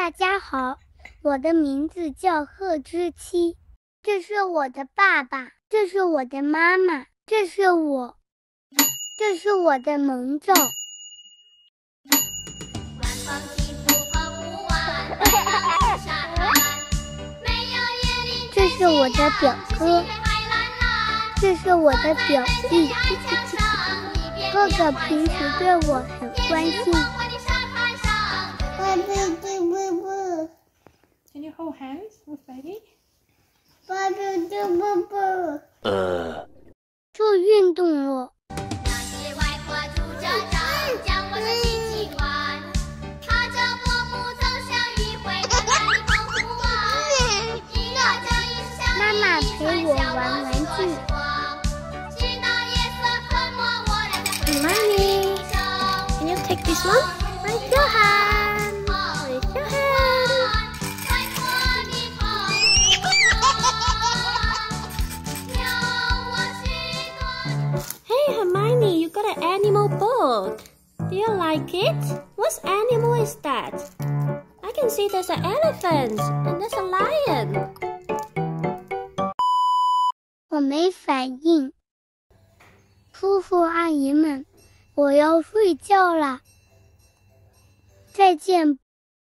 大家好，我的名字叫贺之期，这是我的爸爸，这是我的妈妈，这是我，这是我的萌照。这是我的表哥，这是我的表弟。哥哥平时对我很关心。Hold hands with baby? 呃，做运动了。妈妈陪我玩玩具。Mommy, can you take this one? animal book. Do you like it? What animal is that? I can see there's an elephant and there's a lion. 我没反应。叔叔阿姨们，我要睡觉了，再见。